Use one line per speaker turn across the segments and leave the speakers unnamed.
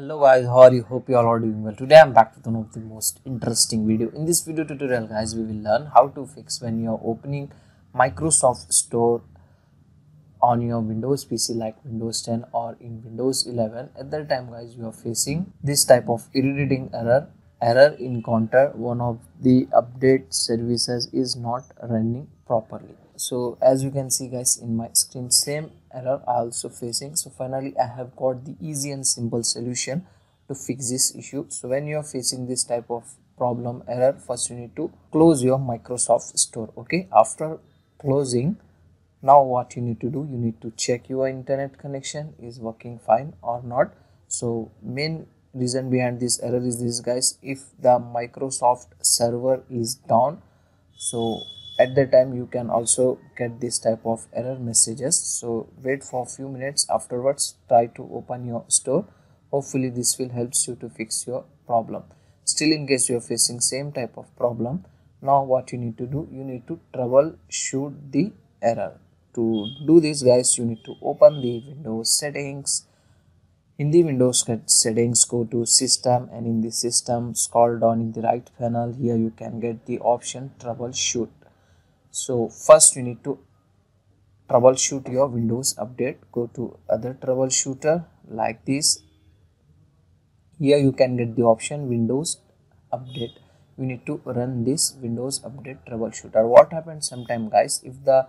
hello guys how are you? Hope you all are doing well. Today i'm back with one of the most interesting video. In this video tutorial guys we will learn how to fix when you're opening microsoft store on your windows pc like windows 10 or in windows 11 at that time guys you are facing this type of irritating error error encounter one of the update services is not running properly so as you can see guys in my screen same error I also facing. So finally I have got the easy and simple solution to fix this issue. So when you are facing this type of problem error first you need to close your Microsoft store okay? After closing now what you need to do you need to check your internet connection is working fine or not. So main reason behind this error is this guys. If the Microsoft server is down so at that time you can also get this type of error messages. So wait for a few minutes. Afterwards try to open your store. Hopefully this will helps you to fix your problem. Still in case you are facing same type of problem now what you need to do you need to troubleshoot the error. To do this guys you need to open the windows settings. In the windows settings go to system and in the system scroll down in the right panel here you can get the option troubleshoot so first you need to troubleshoot your windows update. Go to other troubleshooter like this. Here you can get the option windows update. You need to run this windows update troubleshooter. What happens sometime guys? If the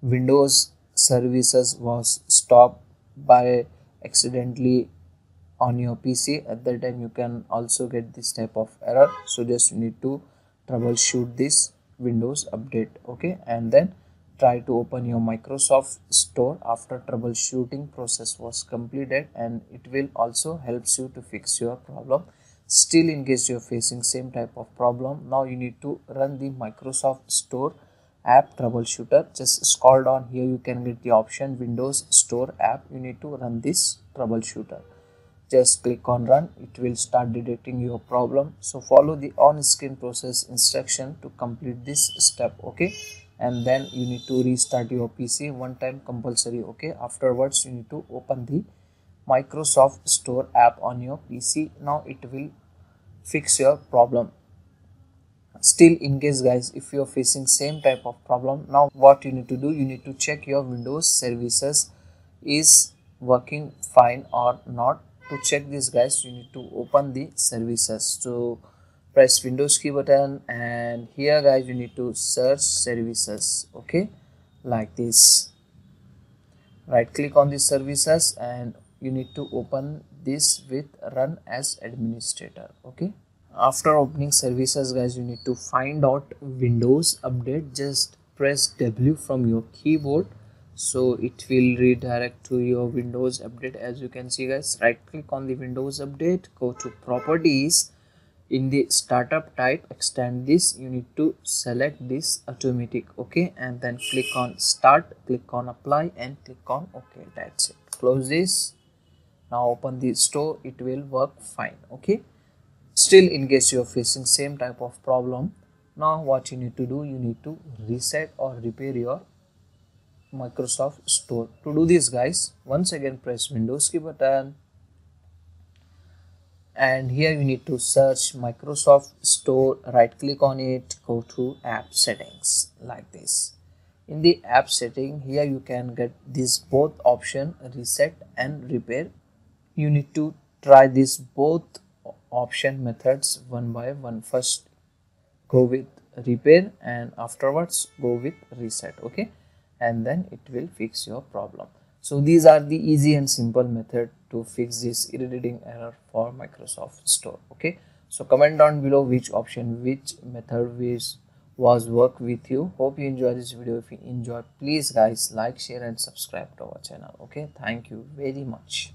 windows services was stopped by accidentally on your pc at that time you can also get this type of error. So just you need to troubleshoot this windows update okay? And then try to open your microsoft store after troubleshooting process was completed and it will also helps you to fix your problem. Still in case you're facing same type of problem now you need to run the microsoft store app troubleshooter. Just scroll down here you can get the option windows store app. You need to run this troubleshooter just click on run it will start detecting your problem. So follow the on-screen process instruction to complete this step okay? And then you need to restart your pc one time compulsory okay? Afterwards you need to open the microsoft store app on your pc now it will fix your problem. Still in case guys if you're facing same type of problem now what you need to do you need to check your windows services is working fine or not to check this guys you need to open the services. So press windows key button and here guys you need to search services okay? Like this. Right click on the services and you need to open this with run as administrator okay? After opening services guys you need to find out windows update. Just press w from your keyboard so it will redirect to your windows update as you can see guys. Right click on the windows update go to properties. In the startup type extend this. You need to select this automatic okay? And then click on start click on apply and click on okay that's it. Close this. Now open the store. It will work fine okay? Still in case you are facing same type of problem now what you need to do you need to reset or repair your Microsoft Store. To do this guys, once again press Windows key button and here you need to search Microsoft Store, right click on it, go to app settings like this. In the app setting, here you can get this both option reset and repair. You need to try this both option methods one by one. First go with repair and afterwards go with reset okay and then it will fix your problem. So these are the easy and simple method to fix this irritating error for microsoft store okay? So comment down below which option which method which was work with you. Hope you enjoy this video. If you enjoy please guys like share and subscribe to our channel okay? Thank you very much